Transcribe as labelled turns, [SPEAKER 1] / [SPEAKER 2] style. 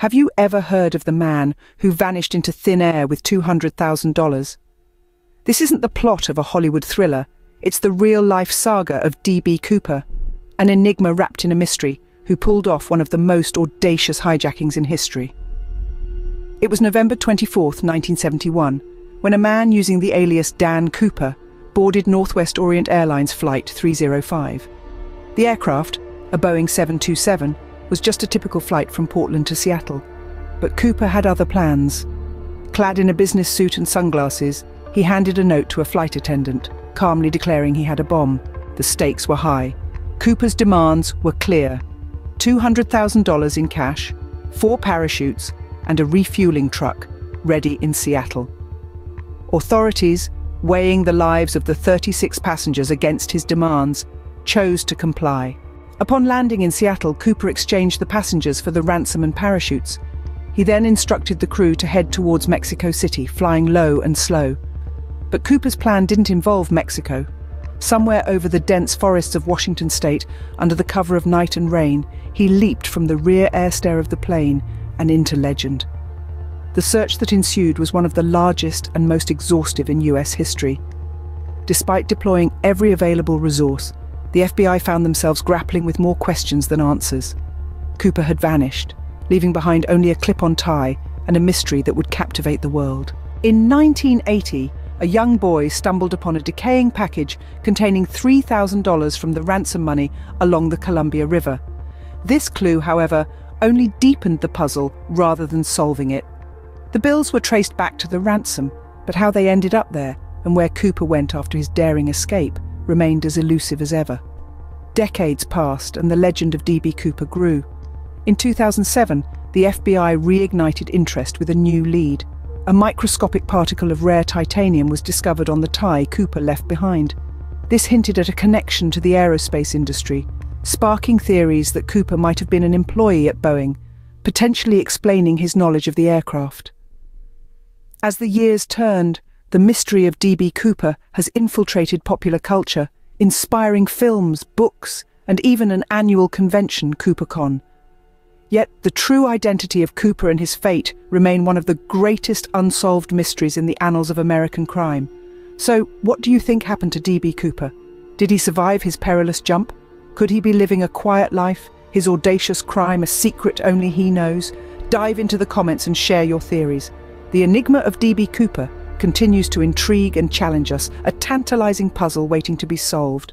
[SPEAKER 1] Have you ever heard of the man who vanished into thin air with $200,000? This isn't the plot of a Hollywood thriller, it's the real-life saga of D.B. Cooper, an enigma wrapped in a mystery who pulled off one of the most audacious hijackings in history. It was November 24, 1971, when a man using the alias Dan Cooper boarded Northwest Orient Airlines Flight 305. The aircraft, a Boeing 727, was just a typical flight from Portland to Seattle. But Cooper had other plans. Clad in a business suit and sunglasses, he handed a note to a flight attendant, calmly declaring he had a bomb. The stakes were high. Cooper's demands were clear. $200,000 in cash, four parachutes, and a refueling truck ready in Seattle. Authorities, weighing the lives of the 36 passengers against his demands, chose to comply. Upon landing in Seattle, Cooper exchanged the passengers for the ransom and parachutes. He then instructed the crew to head towards Mexico City, flying low and slow. But Cooper's plan didn't involve Mexico. Somewhere over the dense forests of Washington state, under the cover of night and rain, he leaped from the rear air stair of the plane and into legend. The search that ensued was one of the largest and most exhaustive in US history. Despite deploying every available resource, the FBI found themselves grappling with more questions than answers. Cooper had vanished, leaving behind only a clip-on tie and a mystery that would captivate the world. In 1980, a young boy stumbled upon a decaying package containing $3,000 from the ransom money along the Columbia River. This clue, however, only deepened the puzzle rather than solving it. The bills were traced back to the ransom, but how they ended up there and where Cooper went after his daring escape remained as elusive as ever. Decades passed and the legend of D.B. Cooper grew. In 2007, the FBI reignited interest with a new lead a microscopic particle of rare titanium was discovered on the tie Cooper left behind. This hinted at a connection to the aerospace industry, sparking theories that Cooper might have been an employee at Boeing, potentially explaining his knowledge of the aircraft. As the years turned, the mystery of D.B. Cooper has infiltrated popular culture, inspiring films, books, and even an annual convention, CooperCon. Yet the true identity of Cooper and his fate remain one of the greatest unsolved mysteries in the annals of American crime. So, what do you think happened to D.B. Cooper? Did he survive his perilous jump? Could he be living a quiet life, his audacious crime a secret only he knows? Dive into the comments and share your theories. The enigma of D.B. Cooper continues to intrigue and challenge us, a tantalizing puzzle waiting to be solved.